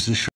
position.